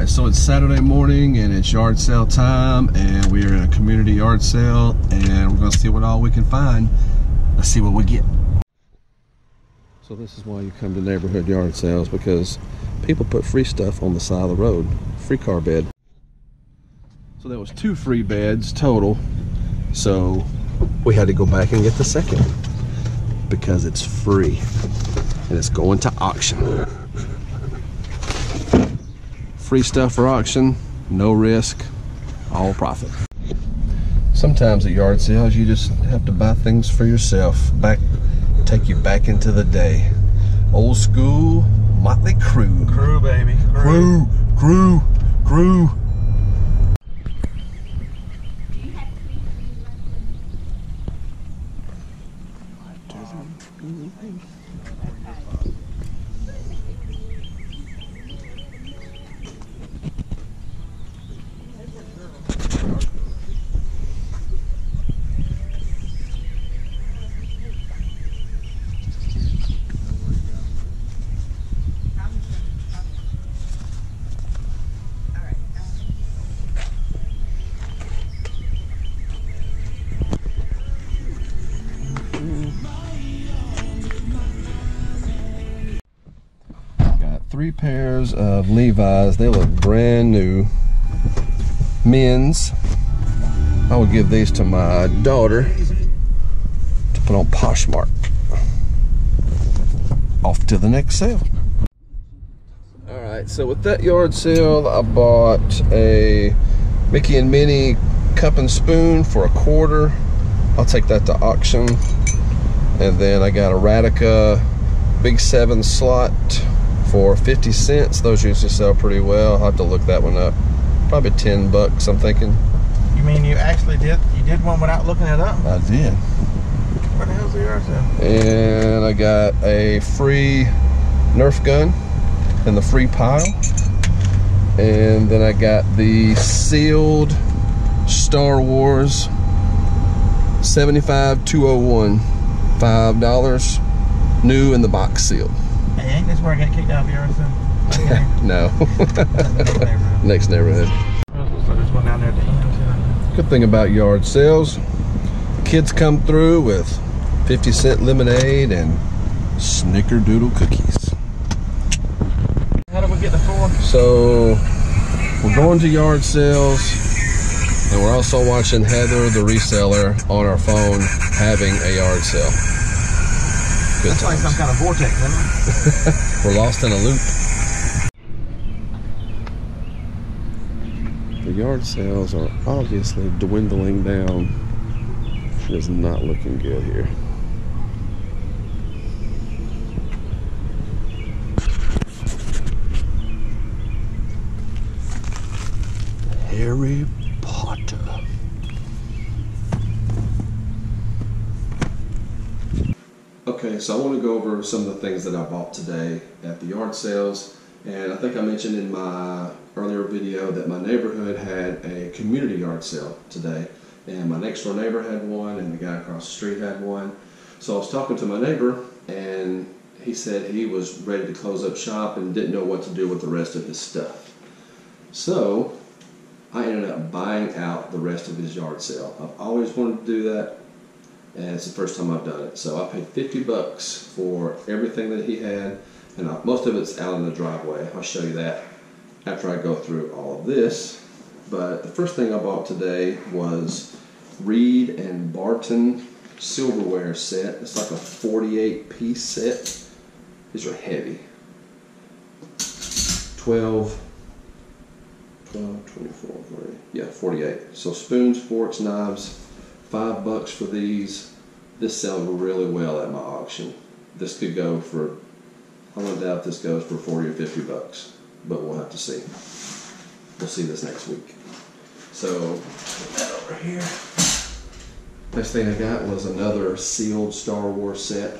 right, so it's Saturday morning and it's yard sale time, and we are in a community yard sale, and we're gonna see what all we can find. Let's see what we get. So this is why you come to neighborhood yard sales because people put free stuff on the side of the road. Free car bed. So there was two free beds total. So we had to go back and get the second because it's free and it's going to auction. Free stuff for auction, no risk, all profit. Sometimes at yard sales, you just have to buy things for yourself. Back, take you back into the day. Old school Motley Crue. Crew, baby. Crew, crew, crew. Got pairs of Levi's. They look brand new. Men's. I would give these to my daughter to put on Poshmark. Off to the next sale. All right, so with that yard sale, I bought a Mickey and Minnie cup and spoon for a quarter. I'll take that to auction. And then I got a Radica Big 7 slot for 50 cents. Those usually sell pretty well. I'll have to look that one up. Probably 10 bucks, I'm thinking. You mean you actually did? You did one without looking it up? I did. Where the hell's the sale? And I got a free Nerf gun in the free pile. And then I got the sealed Star Wars 75201. Five dollars. New in the box sealed. Ain't this where I got kicked out of yard sale? Okay. No. Neighborhood. Next neighborhood. There's one down there at the end. Good thing about yard sales, kids come through with 50 cent lemonade and snickerdoodle cookies. How do we get the four? So we're going to yard sales and we're also watching Heather, the reseller, on our phone having a yard sale. Good That's like some kind of vortex, isn't it? We're lost in a loop. The yard sales are obviously dwindling down. It is not looking good here. Harry Okay, so I want to go over some of the things that I bought today at the yard sales. And I think I mentioned in my earlier video that my neighborhood had a community yard sale today. And my next door neighbor had one, and the guy across the street had one. So I was talking to my neighbor, and he said he was ready to close up shop and didn't know what to do with the rest of his stuff. So I ended up buying out the rest of his yard sale. I've always wanted to do that, and it's the first time I've done it. So I paid 50 bucks for everything that he had, and I, most of it's out in the driveway. I'll show you that after I go through all of this. But the first thing I bought today was Reed and Barton silverware set. It's like a 48 piece set. These are heavy. 12, 12, 24, 40, yeah, 48. So spoons, forks, knives, five bucks for these. This sells really well at my auction. This could go for, I don't doubt this goes for 40 or 50 bucks, but we'll have to see. We'll see this next week. So, put that over here. Next thing I got was another sealed Star Wars set.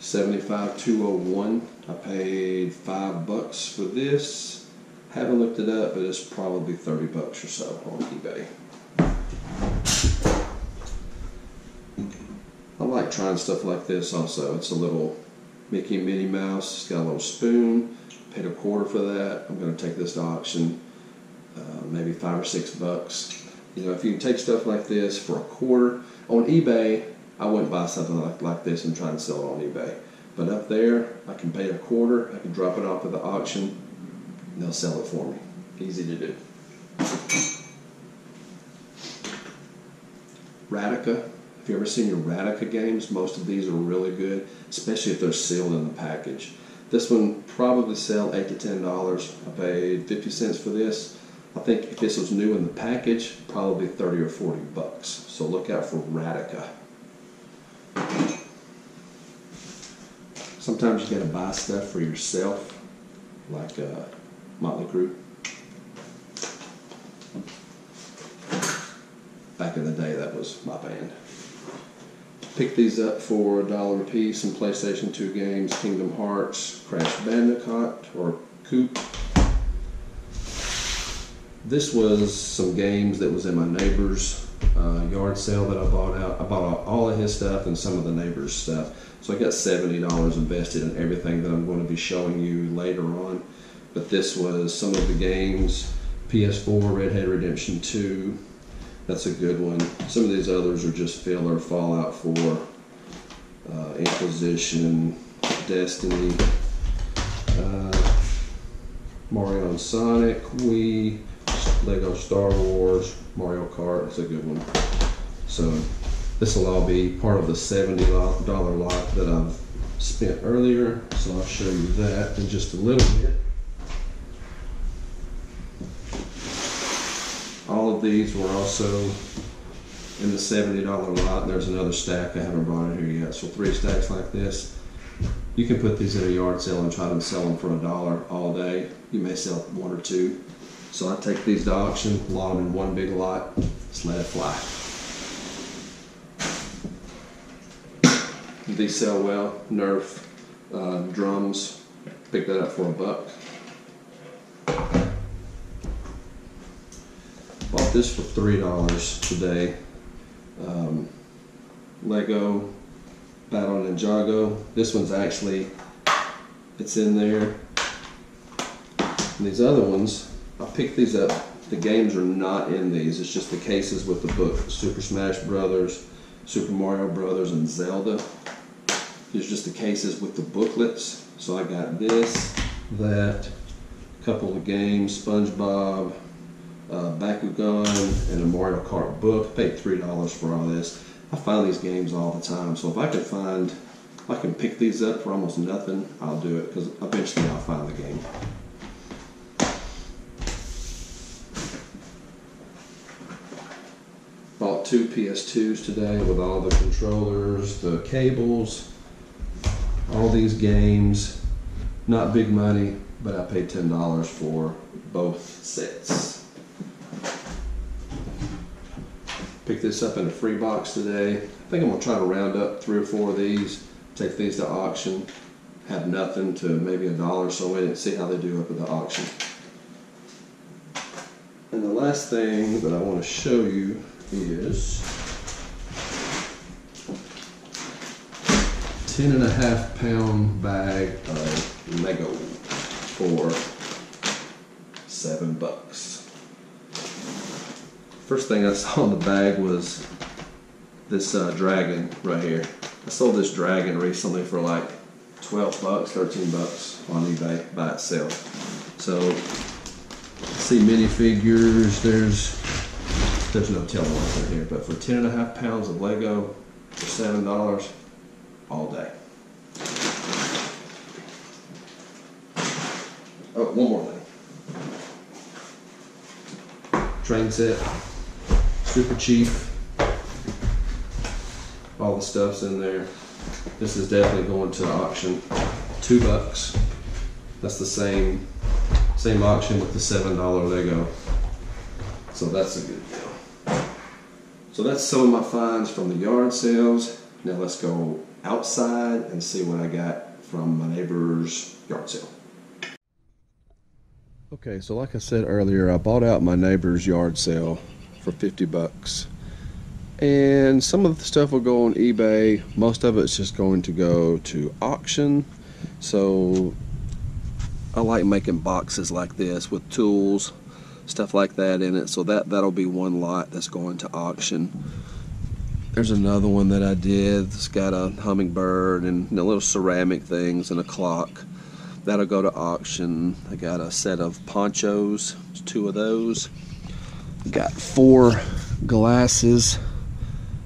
75201. I paid five bucks for this. Haven't looked it up, but it's probably 30 bucks or so on eBay. I like trying stuff like this also. It's a little Mickey and Minnie Mouse. It's got a little spoon. paid a quarter for that. I'm going to take this to auction, uh, maybe five or six bucks. You know, if you take stuff like this for a quarter on eBay, I wouldn't buy something like, like this and try and sell it on eBay. But up there, I can pay a quarter. I can drop it off at the auction, and they'll sell it for me. Easy to do. Radica. If you ever seen your Radica games, most of these are really good, especially if they're sealed in the package. This one probably sell eight to ten dollars. I paid fifty cents for this. I think if this was new in the package, probably thirty or forty bucks. So look out for Radica. Sometimes you gotta buy stuff for yourself, like uh, Motley Crue. Back in the day, that was my band. Pick these up for a dollar a piece in PlayStation 2 games, Kingdom Hearts, Crash Bandicoot, or Coop. This was some games that was in my neighbor's uh, yard sale that I bought out. I bought all of his stuff and some of the neighbor's stuff. So I got $70 invested in everything that I'm going to be showing you later on. But this was some of the games, PS4, Red Dead Redemption 2, that's a good one. Some of these others are just filler. Fallout 4, uh, Inquisition, Destiny, uh, Mario and Sonic, Wii, Lego Star Wars, Mario Kart. That's a good one. So this will all be part of the $70 lot that I've spent earlier. So I'll show you that in just a little bit. All of these were also in the $70 lot. And there's another stack I haven't brought in here yet. So three stacks like this. You can put these at a yard sale and try to sell them for a dollar all day. You may sell one or two. So I take these to auction, lot them in one big lot, just let it fly. These sell well. Nerf uh, drums, pick that up for a buck. Bought this for three dollars today. Um, Lego Battle Ninjago. This one's actually it's in there. And these other ones, I picked these up. The games are not in these. It's just the cases with the book. Super Smash Brothers, Super Mario Brothers, and Zelda. There's just the cases with the booklets. So I got this, that, a couple of games, SpongeBob, uh, Bakugan, and a Mario Kart book. I paid three dollars for all this. I find these games all the time, so if I can find, if I can pick these up for almost nothing, I'll do it because eventually I'll find the game. Bought two PS2s today with all the controllers, the cables, all these games. Not big money, but I paid ten dollars for both sets. Picked this up in a free box today. I think I'm gonna try to round up three or four of these, take these to auction, have nothing to maybe a dollar or so in it, see how they do up at the auction. And the last thing that I want to show you is ten and a half pound bag of Lego for seven bucks. First thing I saw in the bag was this uh, dragon right here. I sold this dragon recently for like 12 bucks, 13 bucks on eBay by itself. So, see minifigures, there's there's no telling what's in here, but for 10 and a half pounds of Lego for seven dollars all day. Oh, one more thing. Train set, super cheap. All the stuff's in there. This is definitely going to auction. Two bucks. That's the same same auction with the seven dollar Lego. So that's a good deal. So that's some of my finds from the yard sales. Now let's go outside and see what I got from my neighbor's yard sale. Okay, so like I said earlier, I bought out my neighbor's yard sale for 50 bucks. And some of the stuff will go on eBay. Most of it's just going to go to auction. So I like making boxes like this with tools, stuff like that in it. So that that'll be one lot that's going to auction. There's another one that I did. It's got a hummingbird and know, little ceramic things and a clock. That'll go to auction. I got a set of ponchos, two of those. Got four glasses.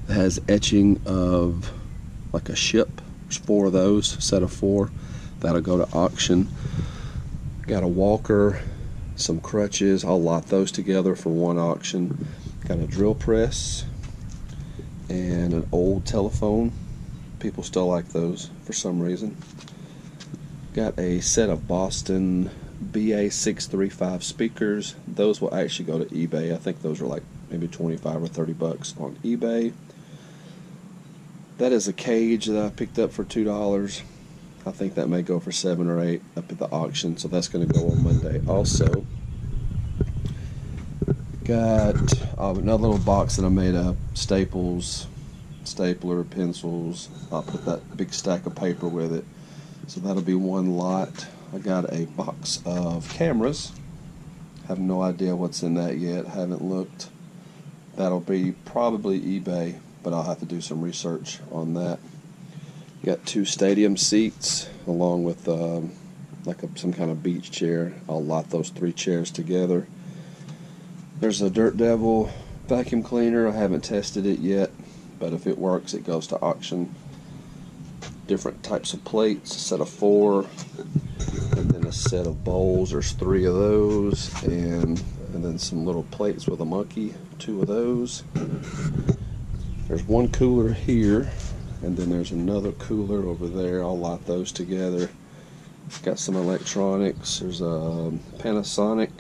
It has etching of like a ship. There's four of those, set of four. That'll go to auction. Got a walker, some crutches. I'll lot those together for one auction. Got a drill press and an old telephone. People still like those for some reason. Got a set of Boston BA635 speakers. Those will actually go to eBay. I think those are like maybe 25 or 30 bucks on eBay. That is a cage that I picked up for two dollars. I think that may go for seven or eight up at the auction, so that's going to go on Monday. Also, got uh, another little box that I made up: staples, stapler, pencils. I'll put that big stack of paper with it, so that'll be one lot. I got a box of cameras. Have no idea what's in that yet. Haven't looked. That'll be probably eBay, but I'll have to do some research on that. Got two stadium seats along with um, like a, some kind of beach chair. I'll lot those three chairs together. There's a Dirt Devil vacuum cleaner. I haven't tested it yet, but if it works, it goes to auction. Different types of plates, a set of four, and then a set of bowls. There's three of those, and and then some little plates with a monkey. Two of those. There's one cooler here and then there's another cooler over there. I'll lot those together. Got some electronics. There's a Panasonic.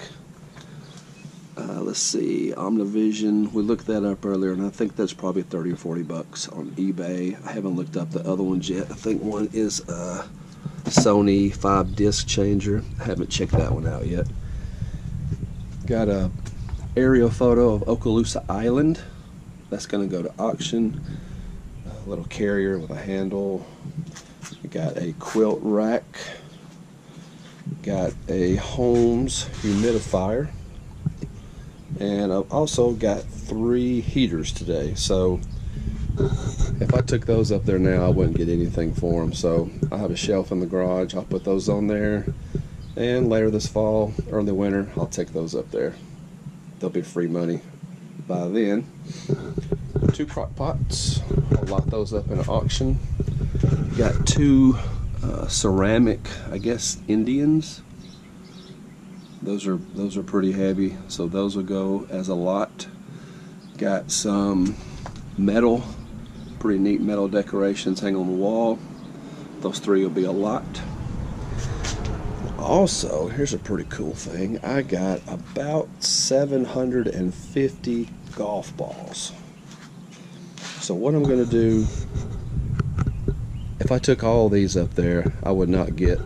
Let's see, Omnivision. We looked that up earlier, and I think that's probably 30 or 40 bucks on eBay. I haven't looked up the other ones yet. I think one is a Sony 5 disc changer. I haven't checked that one out yet. Got a aerial photo of Okaloosa Island. That's going to go to auction A little carrier with a handle. We got a quilt rack. Got a Holmes humidifier. And I've also got three heaters today. So if I took those up there now, I wouldn't get anything for them. So I have a shelf in the garage. I'll put those on there. And later this fall, early winter, I'll take those up there. They'll be free money by then two crock pots. I'll lock those up in an auction. Got two uh, ceramic, I guess, Indians. Those are those are pretty heavy, so those will go as a lot. Got some metal, pretty neat metal decorations hang on the wall. Those three will be a lot. Also, here's a pretty cool thing. I got about 750 golf balls. So what I'm going to do, if I took all these up there, I would not get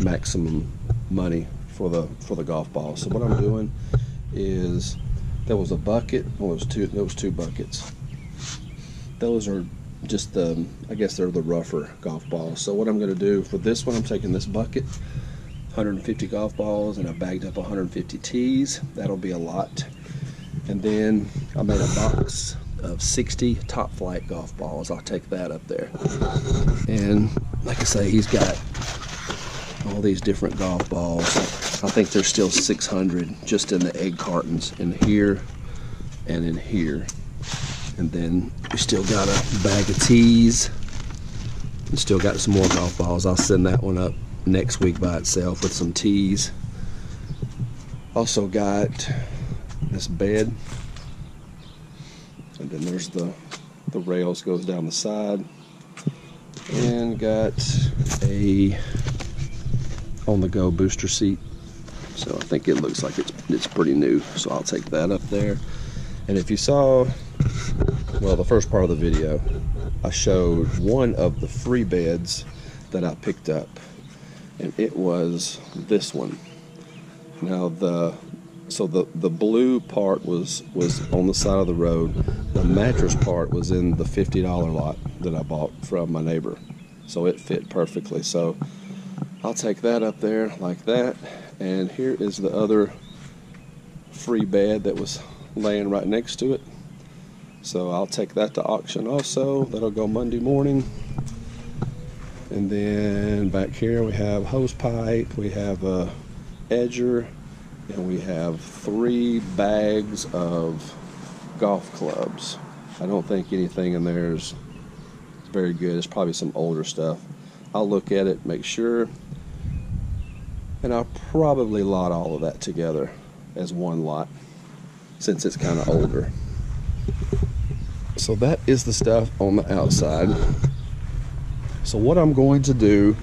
maximum money for the for the golf ball. So what I'm doing is there was a bucket. Well, there was two. Was two buckets. Those are just the. I guess they're the rougher golf balls. So what I'm going to do for this one, I'm taking this bucket, 150 golf balls, and I bagged up 150 tees. That'll be a lot. And then I made a box of 60 Top-Flite golf balls. I'll take that up there. And like I say, he's got all these different golf balls. I think there's still 600 just in the egg cartons in here and in here. And then we still got a bag of tees. And still got some more golf balls. I'll send that one up next week by itself with some tees. Also got this bed and then there's the the rails goes down the side and got a on the go booster seat so I think it looks like it's it's pretty new. So I'll take that up there. And if you saw well the first part of the video I showed one of the free beds that I picked up. And it was this one. Now the so the the blue part was was on the side of the road. The mattress part was in the $50 lot that i bought from my neighbor. So it fit perfectly. So I'll take that up there like that. And here is the other free bed that was laying right next to it. So I'll take that to auction also. That'll go Monday morning. And then back here we have hose pipe, we have a edger, and we have three bags of golf clubs. I don't think anything in there is very good. It's probably some older stuff. I'll look at it, make sure, and I'll probably lot all of that together as one lot since it's kind of older. So that is the stuff on the outside. So what I'm going to do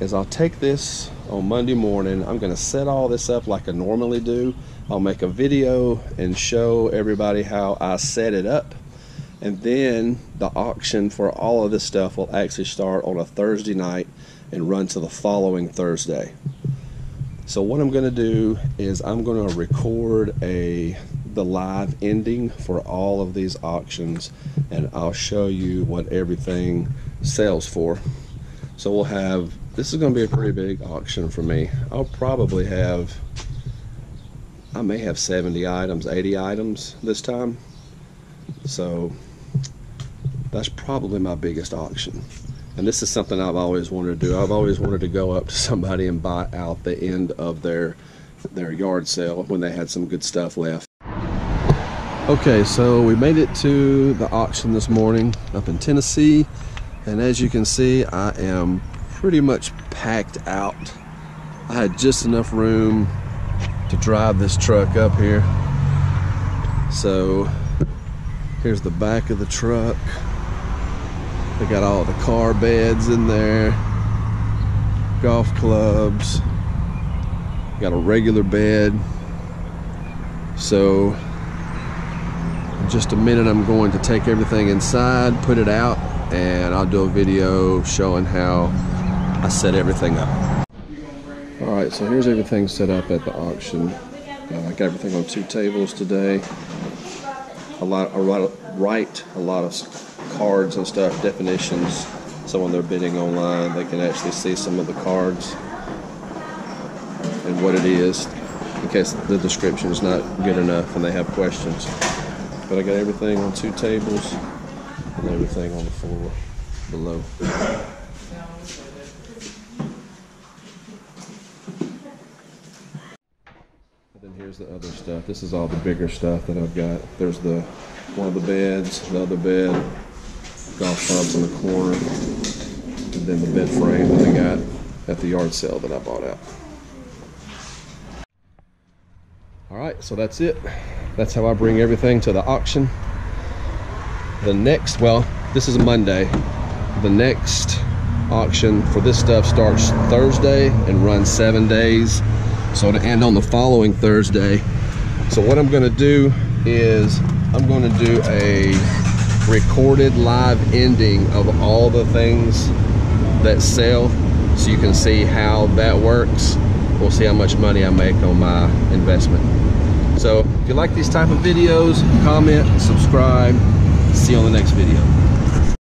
is I'll take this on Monday morning. I'm going to set all this up like I normally do. I'll make a video and show everybody how I set it up. And then the auction for all of this stuff will actually start on a Thursday night and run to the following Thursday. So what I'm going to do is I'm going to record a the live ending for all of these auctions and I'll show you what everything sells for. So we'll have this is going to be a pretty big auction for me. I'll probably have I may have 70 items, 80 items this time. So that's probably my biggest auction. And this is something I've always wanted to do. I've always wanted to go up to somebody and buy out the end of their their yard sale when they had some good stuff left. Okay, so we made it to the auction this morning up in Tennessee. And as you can see, I am pretty much packed out. I had just enough room to drive this truck up here. So here's the back of the truck. They got all the car beds in there, golf clubs, got a regular bed. So in just a minute I'm going to take everything inside, put it out, and I'll do a video showing how I set everything up. All right, so here's everything set up at the auction. Uh, I got everything on two tables today. A lot, I write, write a lot of cards and stuff, definitions. So when they're bidding online, they can actually see some of the cards and what it is, in case the description is not good enough and they have questions. But I got everything on two tables and everything on the floor below. And then here's the other stuff. This is all the bigger stuff that I've got. There's the one of the beds, the other bed, golf clubs in the corner, and then the bed frame that I got at the yard sale that I bought out. All right, so that's it. That's how I bring everything to the auction. The next, well, this is a Monday. The next auction for this stuff starts Thursday and runs seven days. So to end on the following Thursday. So what I'm gonna do is I'm gonna do a recorded live ending of all the things that sell so you can see how that works. We'll see how much money I make on my investment. So if you like these type of videos, comment, subscribe. See you on the next video.